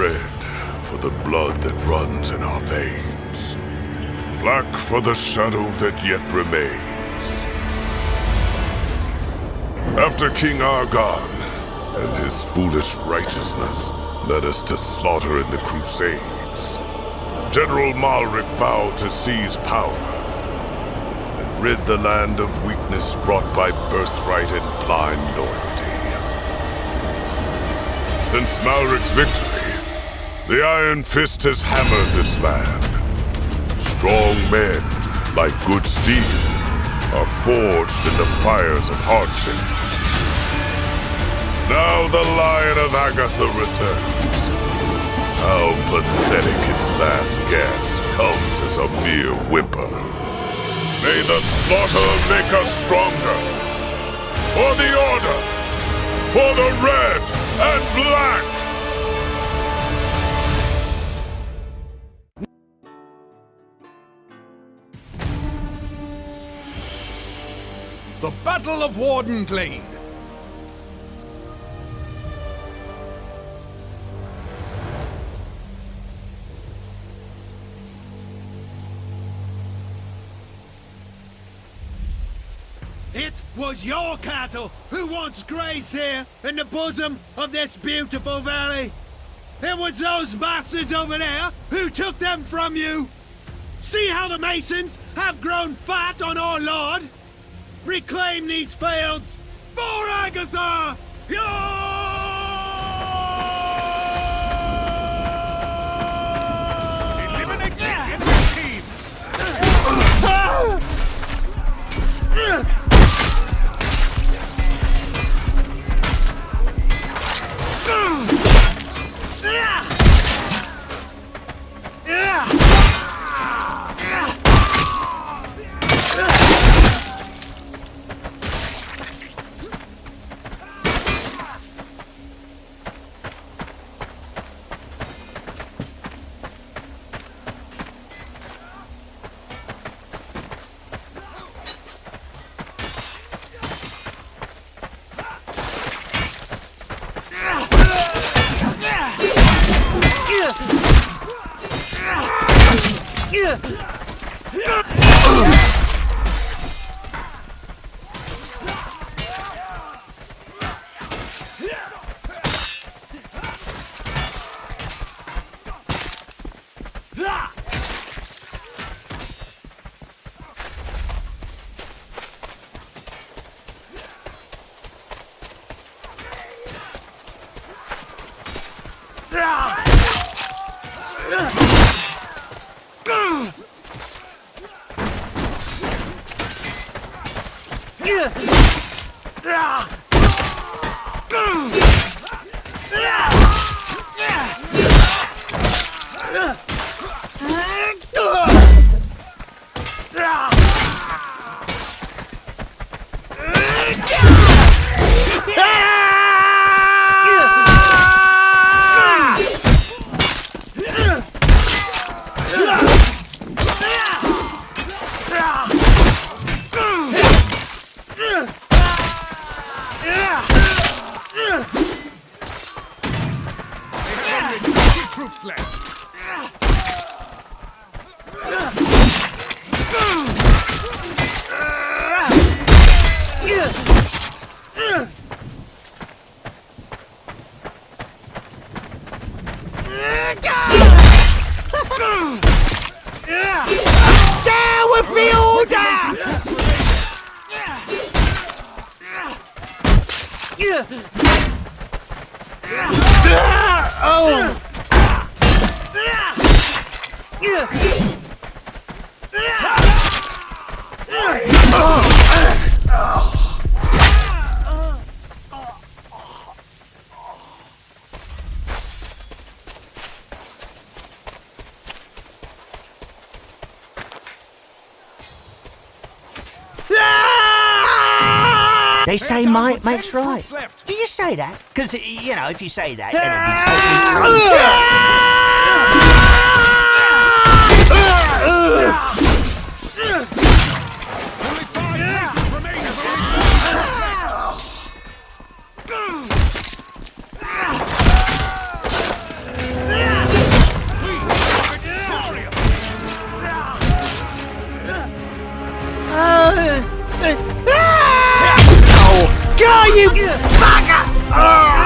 red for the blood that runs in our veins. Black for the shadow that yet remains. After King Argon and his foolish righteousness led us to slaughter in the Crusades, General Malric vowed to seize power and rid the land of weakness brought by birthright and blind loyalty. Since Malric's victory, the Iron Fist has hammered this land. Strong men, like good steel, are forged in the fires of hardship. Now the Lion of Agatha returns. How pathetic its last gasp comes as a mere whimper. May the slaughter make us stronger. For the Order! For the Red and Black! The Battle of Wardenglade. It was your cattle who once grazed here in the bosom of this beautiful valley. It was those bastards over there who took them from you. See how the Masons have grown fat on our Lord? Reclaim these fields for Agatha! Eliminate team! 是。Troops left. Down with the order! They say might makes right. Do you say that? Because, you know, if you say that, Fucker!